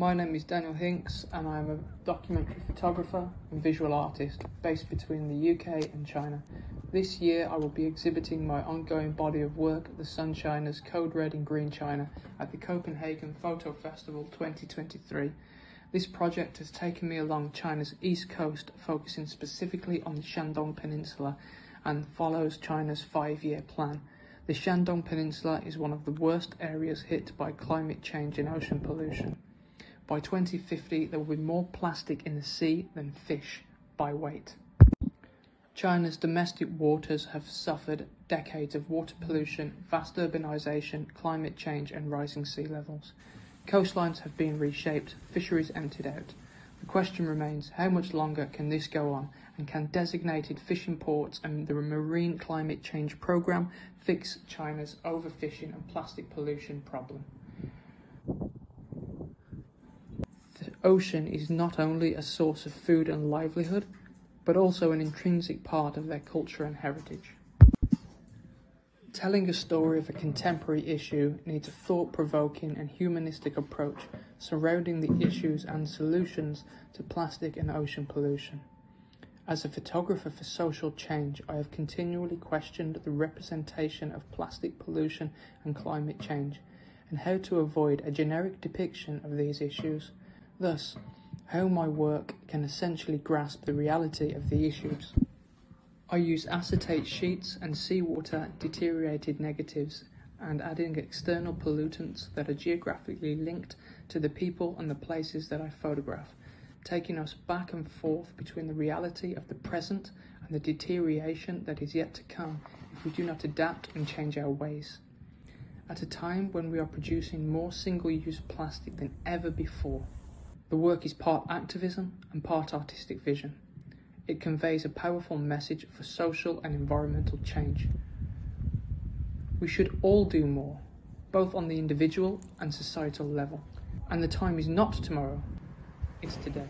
My name is Daniel Hinks, and I am a documentary photographer and visual artist based between the UK and China. This year, I will be exhibiting my ongoing body of work, The Sunshiners Code Red in Green China, at the Copenhagen Photo Festival 2023. This project has taken me along China's east coast, focusing specifically on the Shandong Peninsula and follows China's five year plan. The Shandong Peninsula is one of the worst areas hit by climate change and ocean pollution. By 2050, there will be more plastic in the sea than fish by weight. China's domestic waters have suffered decades of water pollution, vast urbanisation, climate change, and rising sea levels. Coastlines have been reshaped, fisheries emptied out. The question remains how much longer can this go on, and can designated fishing ports and the Marine Climate Change Programme fix China's overfishing and plastic pollution problem? The ocean is not only a source of food and livelihood, but also an intrinsic part of their culture and heritage. Telling a story of a contemporary issue needs a thought provoking and humanistic approach surrounding the issues and solutions to plastic and ocean pollution. As a photographer for social change, I have continually questioned the representation of plastic pollution and climate change, and how to avoid a generic depiction of these issues. Thus, how my work can essentially grasp the reality of the issues. I use acetate sheets and seawater deteriorated negatives and adding external pollutants that are geographically linked to the people and the places that I photograph, taking us back and forth between the reality of the present and the deterioration that is yet to come if we do not adapt and change our ways. At a time when we are producing more single use plastic than ever before, the work is part activism and part artistic vision. It conveys a powerful message for social and environmental change. We should all do more, both on the individual and societal level. And the time is not tomorrow, it's today.